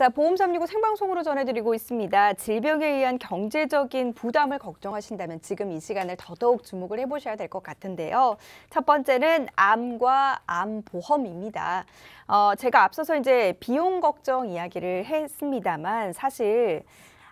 자, 보험 365 생방송으로 전해드리고 있습니다. 질병에 의한 경제적인 부담을 걱정하신다면 지금 이 시간을 더더욱 주목을 해보셔야 될 것 같은데요. 첫 번째는 암과 암보험입니다. 어, 제가 앞서서 이제 비용 걱정 이야기를 했습니다만 사실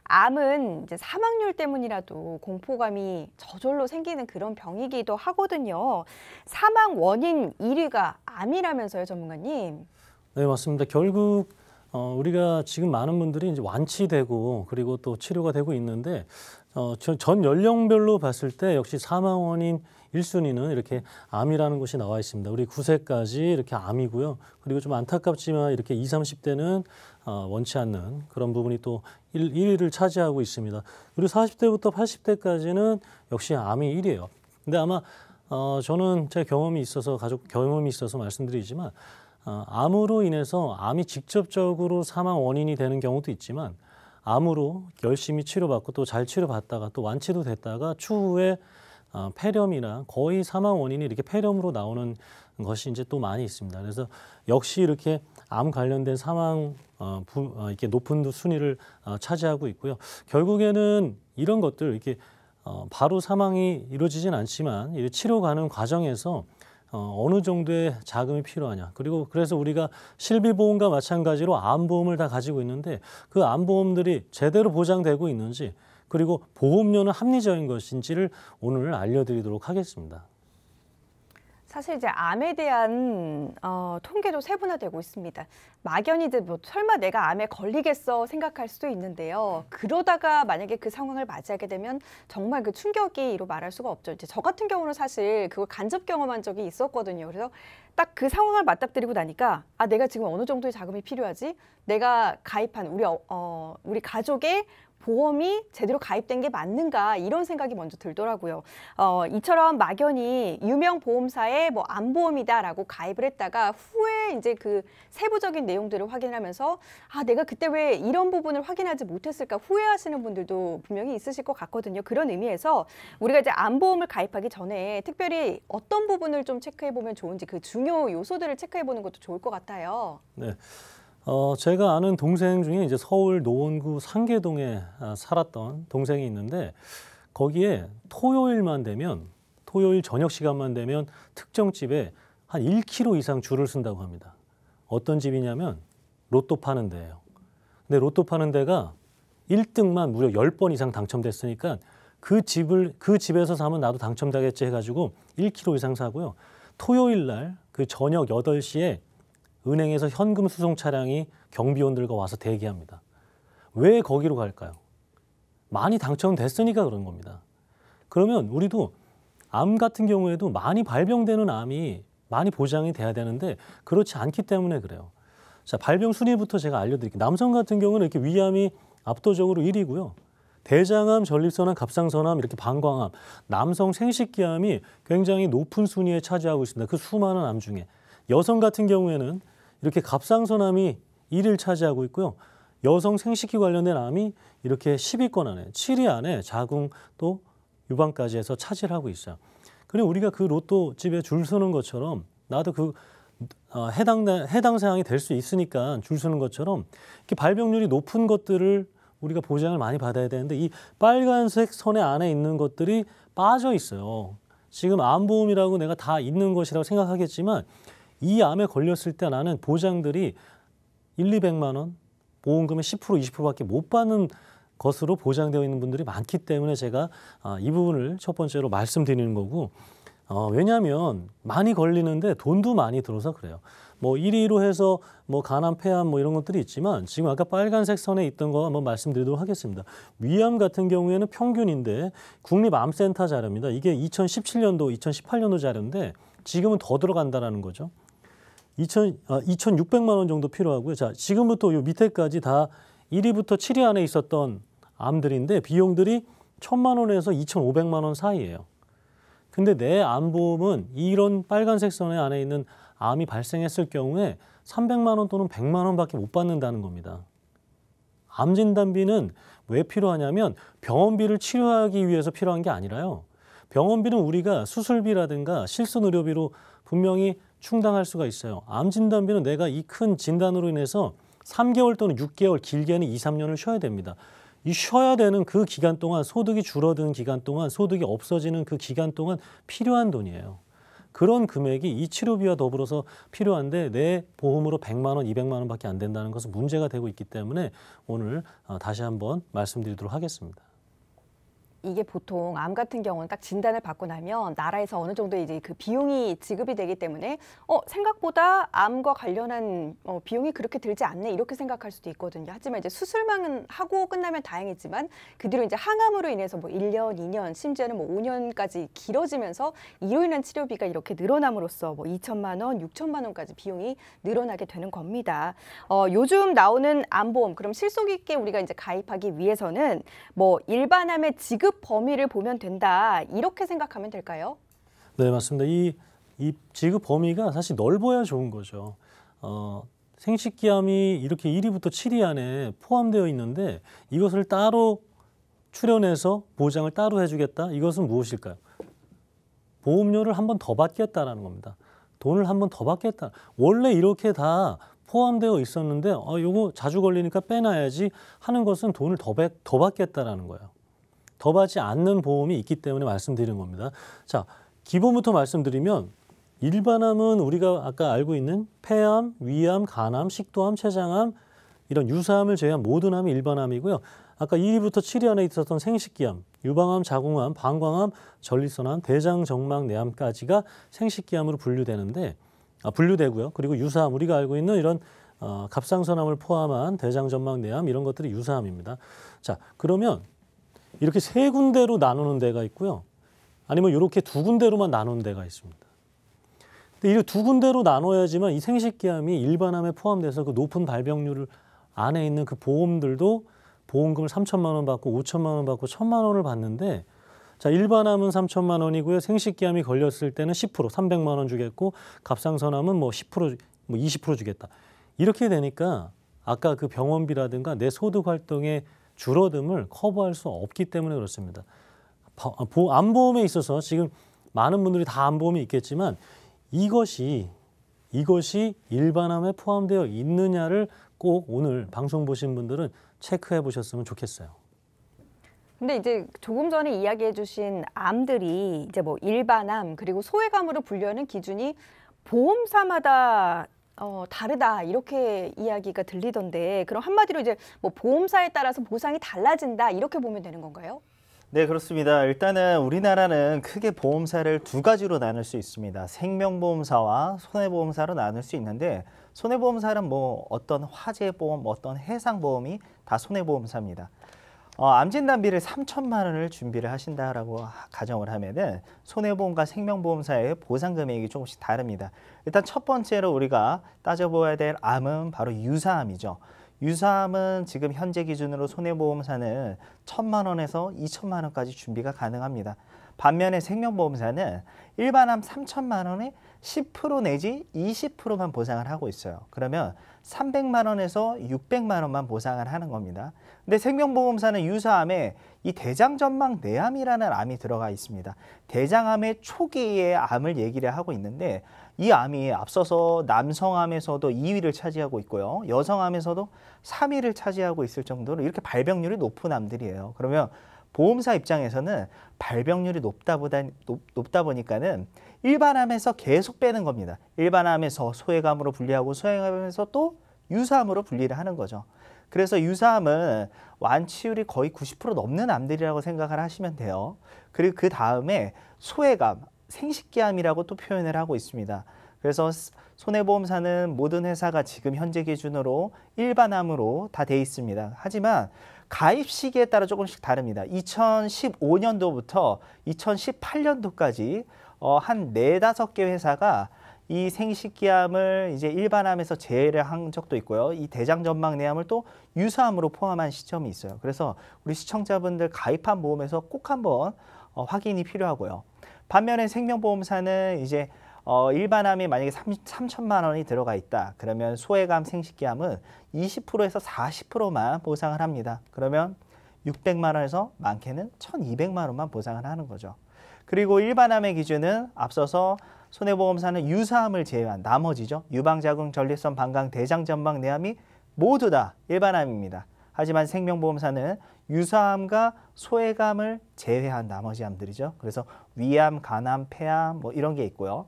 암은 이제 사망률 때문이라도 공포감이 저절로 생기는 그런 병이기도 하거든요. 사망 원인 1위가 암이라면서요, 전문가님. 네, 맞습니다. 결국 어, 우리가 지금 많은 분들이 이제 완치되고 그리고 또 치료가 되고 있는데 어, 전 연령별로 봤을 때 역시 사망 원인 1순위는 이렇게 암이라는 것이 나와 있습니다. 우리 9세까지 이렇게 암이고요. 그리고 좀 안타깝지만 이렇게 20, 30대는 어, 원치 않는 그런 부분이 또 1, 1위를 차지하고 있습니다. 그리고 40대부터 80대까지는 역시 암이 1위예요. 근데 아마 어, 저는 제 경험이 있어서 가족 경험이 있어서 말씀드리지만 어, 암으로 인해서 암이 직접적으로 사망 원인이 되는 경우도 있지만 암으로 열심히 치료받고 또 잘 치료받다가 또 완치도 됐다가 추후에 어, 폐렴이나 거의 사망 원인이 이렇게 폐렴으로 나오는 것이 이제 또 많이 있습니다. 그래서 역시 이렇게 암 관련된 사망 어, 부, 어, 이렇게 높은 순위를 어, 차지하고 있고요. 결국에는 이런 것들 이렇게 어, 바로 사망이 이루어지진 않지만 이 치료 가는 과정에서 어, 어느 정도의 자금이 필요하냐. 그리고 그래서 우리가 실비보험과 마찬가지로 암보험을 다 가지고 있는데 그 암보험들이 제대로 보장되고 있는지 그리고 보험료는 합리적인 것인지를 오늘 알려드리도록 하겠습니다. 사실 이제 암에 대한 어, 통계도 세분화되고 있습니다. 막연히 이제 뭐 설마 내가 암에 걸리겠어 생각할 수도 있는데요. 그러다가 만약에 그 상황을 맞이하게 되면 정말 그 충격이로 말할 수가 없죠. 이제 저 같은 경우는 사실 그걸 간접 경험한 적이 있었거든요. 그래서 딱 그 상황을 맞닥뜨리고 나니까 아 내가 지금 어느 정도의 자금이 필요하지? 내가 가입한 우리 어, 어 우리 가족의 보험이 제대로 가입된 게 맞는가 이런 생각이 먼저 들더라고요. 어, 이처럼 막연히 유명 보험사에 뭐 암보험이다라고 가입을 했다가 후에 이제 그 세부적인 내용들을 확인하면서 아 내가 그때 왜 이런 부분을 확인하지 못했을까 후회하시는 분들도 분명히 있으실 것 같거든요. 그런 의미에서 우리가 이제 암보험을 가입하기 전에 특별히 어떤 부분을 좀 체크해 보면 좋은지 그 중요 요소들을 체크해 보는 것도 좋을 것 같아요. 네. 어, 제가 아는 동생 중에 이제 서울 노원구 상계동에 아, 살았던 동생이 있는데 거기에 토요일만 되면 토요일 저녁 시간만 되면 특정 집에 한 1km 이상 줄을 쓴다고 합니다. 어떤 집이냐면 로또 파는 데예요. 근데 로또 파는 데가 1등만 무려 10번 이상 당첨됐으니까 그 집을 그 집에서 사면 나도 당첨되겠지 해 가지고 1km 이상 사고요. 토요일 날 그 저녁 8시에 은행에서 현금 수송 차량이 경비원들과 와서 대기합니다. 왜 거기로 갈까요? 많이 당첨됐으니까 그런 겁니다. 그러면 우리도 암 같은 경우에도 많이 발병되는 암이 많이 보장이 돼야 되는데 그렇지 않기 때문에 그래요. 자, 발병 순위부터 제가 알려드릴게요. 남성 같은 경우는 이렇게 위암이 압도적으로 1위고요. 대장암, 전립선암, 갑상선암, 이렇게 방광암, 남성 생식기암이 굉장히 높은 순위에 차지하고 있습니다. 그 수많은 암 중에. 여성 같은 경우에는 이렇게 갑상선암이 1위를 차지하고 있고요. 여성 생식기 관련된 암이 이렇게 10위권 안에 7위 안에 자궁 또 유방까지 해서 차지를 하고 있어요. 그리고 우리가 그 로또 집에 줄 서는 것처럼 나도 그 어, 해당 해당 사항이 될 수 있으니까 줄 서는 것처럼 이렇게 발병률이 높은 것들을 우리가 보장을 많이 받아야 되는데 이 빨간색 선에 안에 있는 것들이 빠져 있어요. 지금 암보험이라고 내가 다 있는 것이라고 생각하겠지만 이 암에 걸렸을 때 나는 보장들이 1, 200만 원, 보험금의 10% 20%밖에 못 받는 것으로 보장되어 있는 분들이 많기 때문에 제가 아, 이 부분을 첫 번째로 말씀드리는 거고 어, 왜냐하면 많이 걸리는데 돈도 많이 들어서 그래요. 뭐 1위로 해서 뭐 간암, 폐암 뭐 이런 것들이 있지만 지금 아까 빨간색 선에 있던 거 한번 말씀드리도록 하겠습니다. 위암 같은 경우에는 평균인데 국립암센터 자료입니다. 이게 2017년도, 2018년도 자료인데 지금은 더 들어간다라는 거죠. 2천, 아, 2,600만 원 정도 필요하고요. 자, 지금부터 요 밑에까지 다 1위부터 7위 안에 있었던 암들인데 비용들이 1,000만 원에서 2,500만 원 사이예요. 근데 내 암보험은 이런 빨간색 선에 안에 있는 암이 발생했을 경우에 300만 원 또는 100만 원밖에 못 받는다는 겁니다. 암 진단비는 왜 필요하냐면 병원비를 치료하기 위해서 필요한 게 아니라요. 병원비는 우리가 수술비라든가 실손 의료비로 분명히 충당할 수가 있어요. 암 진단비는 내가 이 큰 진단으로 인해서 3개월 또는 6개월, 길게는 2, 3년을 쉬어야 됩니다. 이 쉬어야 되는 그 기간 동안 소득이 줄어드는 기간 동안 소득이 없어지는 그 기간 동안 필요한 돈이에요. 그런 금액이 이 치료비와 더불어서 필요한데 내 보험으로 100만 원, 200만 원밖에 안 된다는 것은 문제가 되고 있기 때문에 오늘 어, 다시 한번 말씀드리도록 하겠습니다. 이게 보통 암 같은 경우는 딱 진단을 받고 나면 나라에서 어느 정도 이제 그 비용이 지급이 되기 때문에 어 생각보다 암과 관련한 어, 비용이 그렇게 들지 않네 이렇게 생각할 수도 있거든요. 하지만 이제 수술만 하고 끝나면 다행이지만 그 뒤로 이제 항암으로 인해서 뭐 1년, 2년, 심지어는 뭐 5년까지 길어지면서 이로 인한 치료비가 이렇게 늘어남으로써 뭐 2천만 원, 6천만 원까지 비용이 늘어나게 되는 겁니다. 어 요즘 나오는 암보험 그럼 실속 있게 우리가 이제 가입하기 위해서는 뭐 일반암의 지급 범위를 보면 된다 이렇게 생각하면 될까요? 네, 맞습니다. 이, 이 지급 범위가 사실 넓어야 좋은 거죠. 어, 생식기암이 이렇게 1위부터 7위 안에 포함되어 있는데 이것을 따로 출연해서 보장을 따로 해주겠다. 이것은 무엇일까요? 보험료를 한 번 더 받겠다라는 겁니다. 돈을 한 번 더 받겠다. 원래 이렇게 다 포함되어 있었는데 어, 요거 자주 걸리니까 빼놔야지 하는 것은 돈을 더, 받, 더 받겠다라는 거예요. 더 받지 않는 보험이 있기 때문에 말씀드리는 겁니다. 자, 기본부터 말씀드리면 일반암은 우리가 아까 알고 있는 폐암, 위암, 간암, 식도암, 췌장암 이런 유사암을 제외한 모든 암이 일반암이고요. 아까 2위부터 7위 안에 있었던 생식기암, 유방암, 자궁암, 방광암, 전립선암, 대장정막 내암까지가 생식기암으로 분류되는데 아, 분류되고요. 그리고 유사암 우리가 알고 있는 이런 어, 갑상선암을 포함한 대장전막 내암 이런 것들이 유사암입니다. 자, 그러면 이렇게 세 군데로 나누는 데가 있고요. 아니면 이렇게 두 군데로만 나누는 데가 있습니다. 근데 이 두 군데로 나눠야지만 이 생식기암이 일반암에 포함돼서 그 높은 발병률을 안에 있는 그 보험들도 보험금을 3천만 원 받고 5천만 원 받고 1천만 원을 받는데 자 일반암은 3천만 원이고요. 생식기암이 걸렸을 때는 10% 300만 원 주겠고 갑상선암은 뭐 10%, 뭐 20% 주겠다. 이렇게 되니까 아까 그 병원비라든가 내 소득 활동의 줄어듦을 커버할 수 없기 때문에 그렇습니다. 암보험에 있어서 지금 많은 분들이 다 암보험이 있겠지만 이것이 이것이 일반암에 포함되어 있느냐를 꼭 오늘 방송 보신 분들은 체크해 보셨으면 좋겠어요. 근데 이제 조금 전에 이야기해 주신 암들이 이제 뭐 일반암 그리고 소외감으로 분류하는 기준이 보험사마다 어, 다르다 이렇게 이야기가 들리던데 그럼 한마디로 이제 뭐 보험사에 따라서 보상이 달라진다 이렇게 보면 되는 건가요? 네, 그렇습니다. 일단은 우리나라는 크게 보험사를 두 가지로 나눌 수 있습니다. 생명보험사와 손해보험사로 나눌 수 있는데 손해보험사는 뭐 어떤 화재보험, 어떤 해상보험이 다 손해보험사입니다. 어, 암 진단비를 3천만 원을 준비를 하신다라고 가정을 하면은 손해보험과 생명보험사의 보상 금액이 조금씩 다릅니다. 일단 첫 번째로 우리가 따져보아야 될 암은 바로 유사암이죠. 유사암은 지금 현재 기준으로 손해보험사는 천만 원에서 이천만 원까지 준비가 가능합니다. 반면에 생명보험사는 일반암 삼천만 원에 10% 내지 20%만 보상을 하고 있어요. 그러면 300만 원에서 600만 원만 보상을 하는 겁니다. 근데 생명보험사는 유사암에 이 대장전막 내암이라는 암이 들어가 있습니다. 대장암의 초기의 암을 얘기를 하고 있는데 이 암이 앞서서 남성암에서도 2위를 차지하고 있고요. 여성암에서도 3위를 차지하고 있을 정도로 이렇게 발병률이 높은 암들이에요. 그러면 보험사 입장에서는 발병률이 높다 보다 높, 다 보니까는 일반암에서 계속 빼는 겁니다. 일반암에서 소액암으로 분리하고 소액암에서 또 유사암으로 분리를 하는 거죠. 그래서 유사암은 완치율이 거의 90% 넘는 암들이라고 생각을 하시면 돼요. 그리고 그 다음에 소외감, 생식기암이라고 또 표현을 하고 있습니다. 그래서 손해보험사는 모든 회사가 지금 현재 기준으로 일반암으로 다 돼 있습니다. 하지만 가입 시기에 따라 조금씩 다릅니다. 2015년도부터 2018년도까지 어, 한 네다섯 개 회사가 이 생식기암을 이제 일반암에서 제외를 한 적도 있고요. 이 대장 전막 내암을 또 유사암으로 포함한 시점이 있어요. 그래서 우리 시청자분들 가입한 보험에서 꼭 한번 어, 확인이 필요하고요. 반면에 생명보험사는 이제 어, 일반암이 만약에 3, 3천만 원이 들어가 있다. 그러면 소외감, 생식기암은 20%에서 40%만 보상을 합니다. 그러면 600만 원에서 많게는 1,200만 원만 보상을 하는 거죠. 그리고 일반암의 기준은 앞서서 손해보험사는 유사암을 제외한 나머지죠. 유방자궁, 전립선, 방광, 대장전막 내암이 모두 다 일반암입니다. 하지만 생명보험사는 유사암과 소외감을 제외한 나머지 암들이죠. 그래서 위암, 간암, 폐암 뭐 이런 게 있고요.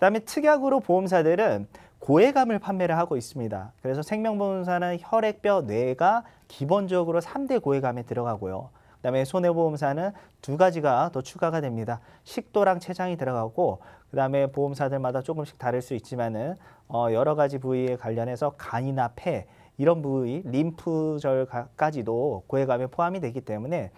그다음에 특약으로 보험사들은 고해감을 판매를 하고 있습니다. 그래서 생명보험사는 혈액,뼈, 뇌가 기본적으로 3대 고해감에 들어가고요. 그다음에 손해보험사는 두 가지가 더 추가가 됩니다. 식도랑 췌장이 들어가고 그다음에 보험사들마다 조금씩 다를 수 있지만은 어, 여러 가지 부위에 관련해서 간이나 폐 이런 부위, 림프절까지도 고해감에 포함이 되기 때문에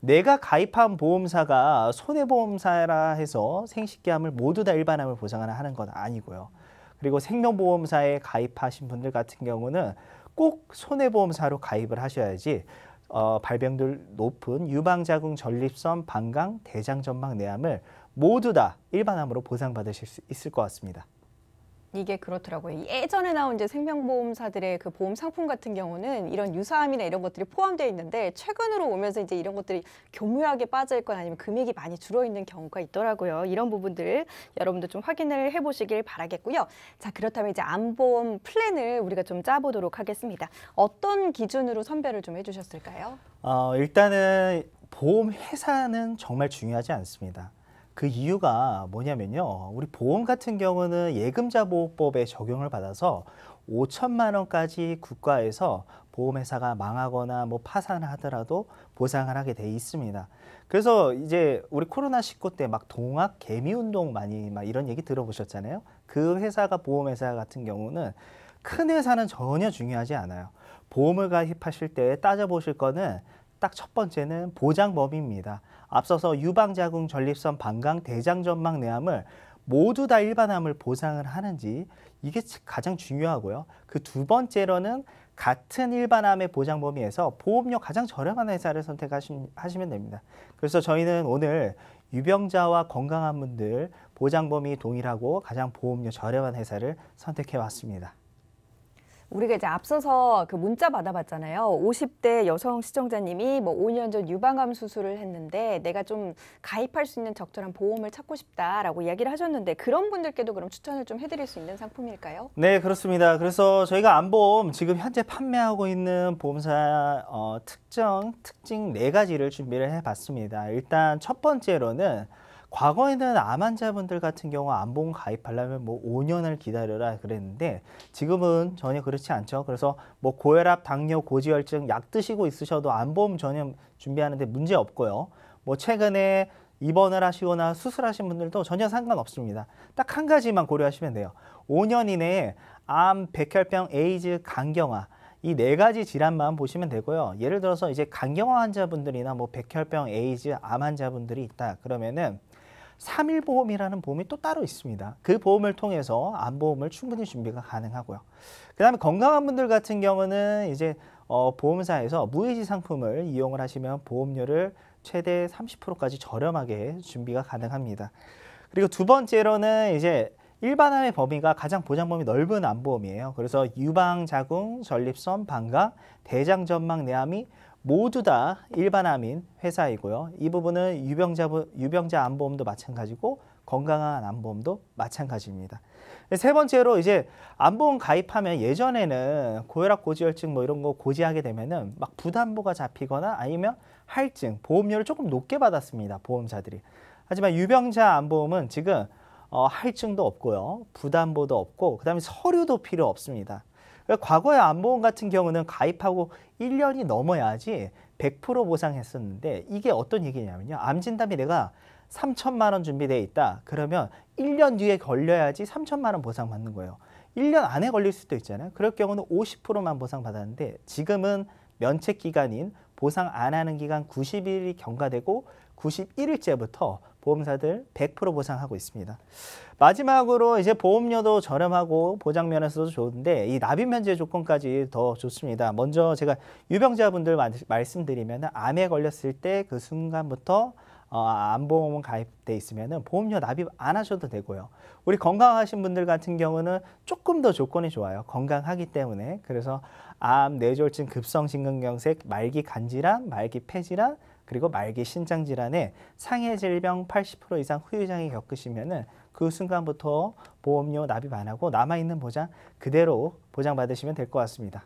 내가 가입한 보험사가 손해보험사라 해서 생식기암을 모두 다 일반암을 보장을 하는 건 아니고요. 그리고 생명보험사에 가입하신 분들 같은 경우는 꼭 손해보험사로 가입을 하셔야지 어, 발병률 높은 유방자궁 전립선, 방광, 대장전막 내암을 모두 다 일반암으로 보상받으실 수 있을 것 같습니다. 이게 그렇더라고요. 예전에 나온 이제 생명보험사들의 그 보험 상품 같은 경우는 이런 유사암이나 이런 것들이 포함되어 있는데 최근으로 오면서 이제 이런 것들이 교묘하게 빠져 있거나 아니면 금액이 많이 줄어 있는 경우가 있더라고요. 이런 부분들 여러분들 좀 확인을 해보시길 바라겠고요. 자 그렇다면 이제 암보험 플랜을 우리가 좀 짜보도록 하겠습니다. 어떤 기준으로 선별을 좀 해주셨을까요? 어, 일단은 보험 회사는 정말 중요하지 않습니다. 그 이유가 뭐냐면요. 우리 보험 같은 경우는 예금자 보호법에 적용을 받아서 5천만 원까지 국가에서 보험회사가 망하거나 뭐 파산을 하더라도 보상을 하게 돼 있습니다. 그래서 이제 우리 코로나 19 때 막 동학 개미 운동 많이 막 이런 얘기 들어보셨잖아요. 그 회사가 보험회사 같은 경우는 큰 회사는 전혀 중요하지 않아요. 보험을 가입하실 때 따져보실 거는 딱 첫 번째는 보장 범위입니다. 앞서서 유방자궁, 전립선, 방광, 대장 전막 내암을 모두 다 일반암을 보상을 하는지 이게 가장 중요하고요. 그 두 번째로는 같은 일반암의 보장 범위에서 보험료 가장 저렴한 회사를 선택하시면 됩니다. 그래서 저희는 오늘 유병자와 건강한 분들 보장 범위 동일하고 가장 보험료 저렴한 회사를 선택해 왔습니다. 우리가 이제 앞서서 그 문자 받아봤잖아요. 50대 여성 시청자님이 뭐 5년 전 유방암 수술을 했는데 내가 좀 가입할 수 있는 적절한 보험을 찾고 싶다라고 이야기를 하셨는데 그런 분들께도 그럼 추천을 좀 해드릴 수 있는 상품일까요? 네, 그렇습니다. 그래서 저희가 안보험 지금 현재 판매하고 있는 보험사 어, 특정 특징 네 가지를 준비를 해봤습니다. 일단 첫 번째로는 과거에는 암 환자분들 같은 경우 암보험 가입하려면 뭐 5년을 기다려라 그랬는데 지금은 전혀 그렇지 않죠. 그래서 뭐 고혈압, 당뇨, 고지혈증 약 드시고 있으셔도 암보험 전혀 준비하는데 문제 없고요. 뭐 최근에 입원을 하시거나 수술하신 분들도 전혀 상관없습니다. 딱 한 가지만 고려하시면 돼요. 5년 이내에 암, 백혈병, 에이즈, 간경화 이 네 가지 질환만 보시면 되고요. 예를 들어서 이제 간경화 환자분들이나 뭐 백혈병, 에이즈, 암 환자분들이 있다. 그러면은 삼일 보험이라는 보험이 또 따로 있습니다. 그 보험을 통해서 암보험을 충분히 준비가 가능하고요. 그 다음에 건강한 분들 같은 경우는 이제 어, 보험사에서 무해지 상품을 이용을 하시면 보험료를 최대 30%까지 저렴하게 준비가 가능합니다. 그리고 두 번째로는 이제 일반암의 범위가 가장 보장 범위 넓은 암보험이에요. 그래서 유방, 자궁, 전립선, 방광, 대장 전막 내암이 모두 다 일반암인 회사이고요. 이 부분은 유병자, 유병자 암보험도 마찬가지고 건강한 암보험도 마찬가지입니다. 세 번째로 이제 암보험 가입하면 예전에는 고혈압, 고지혈증 뭐 이런 거 고지하게 되면은 막 부담보가 잡히거나 아니면 할증, 보험료를 조금 높게 받았습니다. 보험사들이. 하지만 유병자 암보험은 지금 어, 할증도 없고요. 부담보도 없고 그다음에 서류도 필요 없습니다. 과거의 암보험 같은 경우는 가입하고 1년이 넘어야지 100% 보상했었는데 이게 어떤 얘기냐면요. 암 진단비 내가 3천만 원 준비되어 있다. 그러면 1년 뒤에 걸려야지 3천만 원 보상받는 거예요. 1년 안에 걸릴 수도 있잖아요. 그럴 경우는 50%만 보상받았는데 지금은 면책 기간인 보상 안 하는 기간 90일이 경과되고 91일째부터 보험사들 100% 보상하고 있습니다. 마지막으로 이제 보험료도 저렴하고 보장 면에서도 좋은데 이 납입 면제 조건까지 더 좋습니다. 먼저 제가 유병자분들 말씀드리면 암에 걸렸을 때 그 순간부터 어, 암보험 가입돼 있으면 보험료 납입 안 하셔도 되고요. 우리 건강하신 분들 같은 경우는 조금 더 조건이 좋아요. 건강하기 때문에 그래서 암, 뇌졸중, 급성심근경색, 말기 간질환, 말기 폐질환, 그리고 말기 신장 질환에 상해 질병 80% 이상 후유장애 겪으시면은 그 순간부터 보험료 납입 안 하고 남아 있는 보장 그대로 보장 받으시면 될 것 같습니다.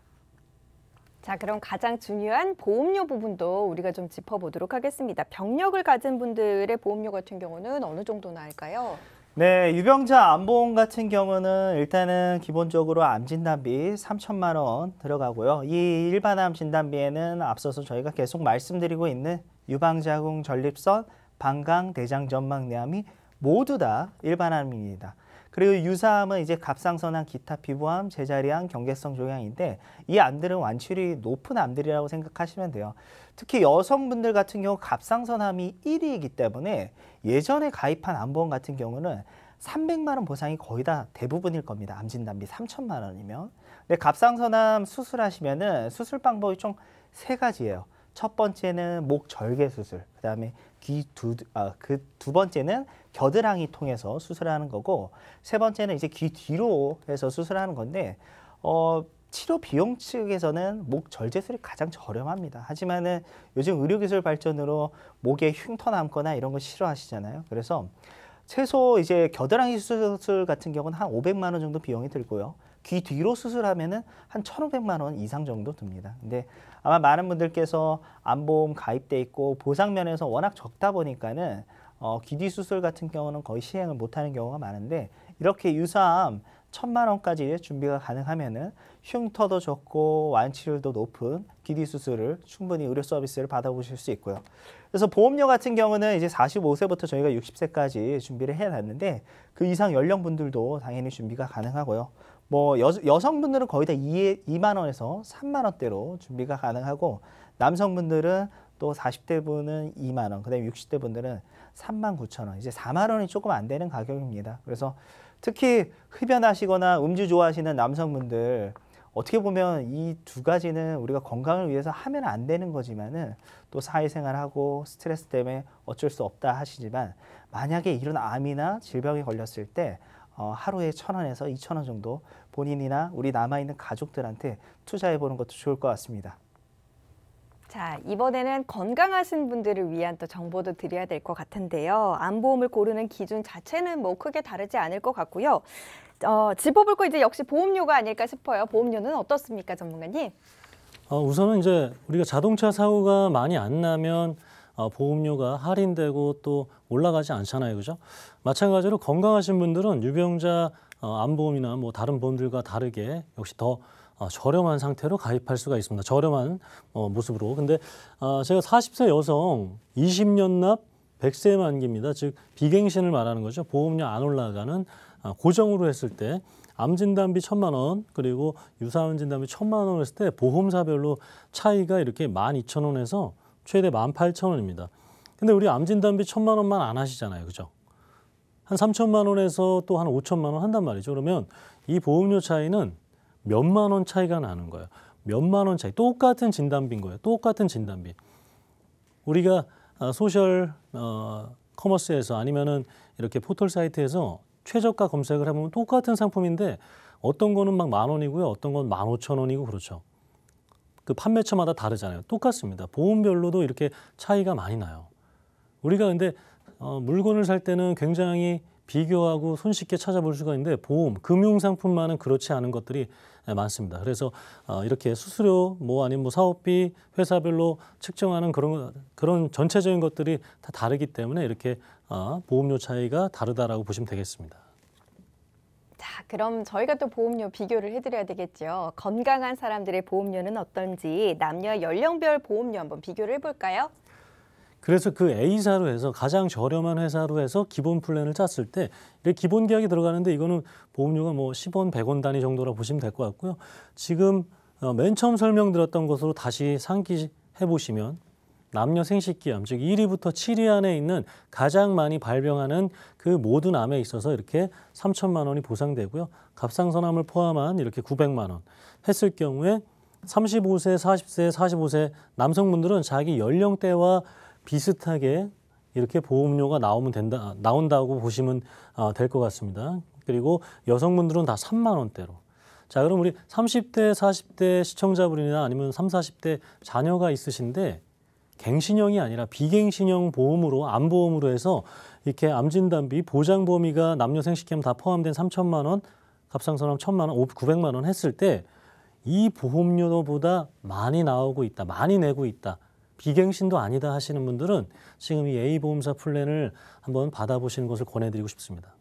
자, 그럼 가장 중요한 보험료 부분도 우리가 좀 짚어보도록 하겠습니다. 병력을 가진 분들의 보험료 같은 경우는 어느 정도 나을까요? 네, 유병자 암보험 같은 경우는 일단은 기본적으로 암 진단비 3천만 원 들어가고요. 이 일반 암 진단비에는 앞서서 저희가 계속 말씀드리고 있는 유방자궁 전립선, 방광, 대장 전막내암 이 모두 다 일반 암입니다. 그리고 유사암은 이제 갑상선암, 기타 피부암, 제자리암, 경계성 종양인데 이 암들은 완치율이 높은 암들이라고 생각하시면 돼요. 특히 여성분들 같은 경우 갑상선암이 1위이기 때문에 예전에 가입한 암보험 같은 경우는 300만 원 보상이 거의 다 대부분일 겁니다. 암 진단비 3천만 원이면. 근데 갑상선암 수술하시면은 수술 방법이 총 세 가지예요. 첫 번째는 목 절개 수술, 그다음에 귀 두 아 그 두 번째는 겨드랑이 통해서 수술하는 거고 세 번째는 이제 귀 뒤로 해서 수술하는 건데 어 치료 비용 측에서는 목 절제술이 가장 저렴합니다. 하지만은 요즘 의료기술 발전으로 목에 흉터 남거나 이런 거 싫어하시잖아요. 그래서 최소 이제 겨드랑이 수술 같은 경우는 한 500만 원 정도 비용이 들고요. 귀 뒤로 수술하면은 한 1,500만 원 이상 정도 듭니다. 근데 아마 많은 분들께서 암보험 가입돼 있고 보상 면에서 워낙 적다 보니까는 어, 귀뒤 수술 같은 경우는 거의 시행을 못하는 경우가 많은데 이렇게 유사암 천만 원까지 준비가 가능하면은 흉터도 적고 완치율도 높은 귀뒤 수술을 충분히 의료 서비스를 받아보실 수 있고요. 그래서 보험료 같은 경우는 이제 45세부터 저희가 60세까지 준비를 해놨는데 그 이상 연령 분들도 당연히 준비가 가능하고요. 뭐 여, 여성분들은 거의 다 2, 2만 원에서 3만 원대로 준비가 가능하고 남성분들은 또 40대 분은 2만 원, 그다음에 60대 분들은 3만 9천 원, 이제 4만 원이 조금 안 되는 가격입니다. 그래서 특히 흡연하시거나 음주 좋아하시는 남성분들 어떻게 보면 이 두 가지는 우리가 건강을 위해서 하면 안 되는 거지만은 또 사회생활하고 스트레스 때문에 어쩔 수 없다 하시지만 만약에 이런 암이나 질병에 걸렸을 때 어, 하루에 천 원에서 이천 원 정도 본인이나 우리 남아있는 가족들한테 투자해 보는 것도 좋을 것 같습니다. 자, 이번에는 건강하신 분들을 위한 또 정보도 드려야 될 것 같은데요. 암보험을 고르는 기준 자체는 뭐 크게 다르지 않을 것 같고요. 어, 짚어볼 거 이제 역시 보험료가 아닐까 싶어요. 보험료는 어떻습니까, 전문가님? 어, 우선은 이제 우리가 자동차 사고가 많이 안 나면 어, 보험료가 할인되고 또 올라가지 않잖아요, 그죠? 마찬가지로 건강하신 분들은 유병자 어, 암보험이나 뭐 다른 보험들과 다르게 역시 더 어, 저렴한 상태로 가입할 수가 있습니다. 저렴한 어, 모습으로. 근데 어, 제가 40세 여성 20년 납 100세 만기입니다. 즉 비갱신을 말하는 거죠. 보험료 안 올라가는 어, 고정으로 했을 때 암진단비 천만 원 그리고 유사암 진단비 천만 원 했을 때 보험사별로 차이가 이렇게 만 이천 원에서 최대 만 팔천 원입니다. 근데 우리 암 진단비 천만 원만 안 하시잖아요. 그죠? 한 삼천만 원에서 또한 오천만 원 한단 말이죠. 그러면 이 보험료 차이는 몇만 원 차이가 나는 거예요. 몇만 원 차이. 똑같은 진단비인 거예요. 똑같은 진단비. 우리가 어, 소셜 어, 커머스에서 아니면은 이렇게 포털 사이트에서 최저가 검색을 해보면 똑같은 상품인데 어떤 거는 막 만 원이고요. 어떤 건 만 오천 원이고 그렇죠. 그 판매처마다 다르잖아요. 똑같습니다. 보험별로도 이렇게 차이가 많이 나요. 우리가 근데 어, 물건을 살 때는 굉장히 비교하고 손쉽게 찾아볼 수가 있는데 보험, 금융 상품만은 그렇지 않은 것들이 많습니다. 그래서 어, 이렇게 수수료, 뭐 아니면 뭐 사업비, 회사별로 측정하는 그런 그런 전체적인 것들이 다 다르기 때문에 이렇게 어, 보험료 차이가 다르다라고 보시면 되겠습니다. 자, 그럼 저희가 또 보험료 비교를 해드려야 되겠죠. 건강한 사람들의 보험료는 어떤지 남녀 연령별 보험료 한번 비교를 해볼까요? 그래서 그 A사로 해서 가장 저렴한 회사로 해서 기본 플랜을 짰을 때 이렇게 기본 계약이 들어가는데 이거는 보험료가 뭐 10원, 100원 단위 정도라 보시면 될 것 같고요. 지금 어, 맨 처음 설명드렸던 것으로 다시 상기해 보시면 남녀 생식기암 즉 1위부터 7위 안에 있는 가장 많이 발병하는 그 모든 암에 있어서 이렇게 3천만 원이 보상되고요. 갑상선암을 포함한 이렇게 900만 원 했을 경우에 35세, 40세, 45세 남성분들은 자기 연령대와 비슷하게 이렇게 보험료가 나오면 된다 나온다고 보시면 어, 될것 같습니다. 그리고 여성분들은 다 3만 원대로. 자, 그럼 우리 30대, 40대 시청자분이나 아니면 3, 40대 자녀가 있으신데 갱신형이 아니라 비갱신형 보험으로 암보험으로 해서 이렇게 암진단비 보장 범위가 남녀 생식기암 다 포함된 3천만 원, 갑상선암 1천만 원, 900만 원 했을 때 이 보험료보다 많이 나오고 있다, 많이 내고 있다, 비갱신도 아니다 하시는 분들은 지금 이 A보험사 플랜을 한번 받아보시는 것을 권해드리고 싶습니다.